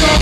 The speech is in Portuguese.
Sou